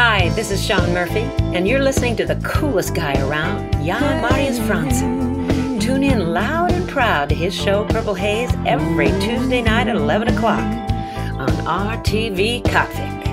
Hi, this is Shaun Murphy, and you're listening to the coolest guy around, Jan Marius Franzen. Tune in loud and proud to his show Purple Haze every Tuesday night at 11 o'clock on RTV Katwijk.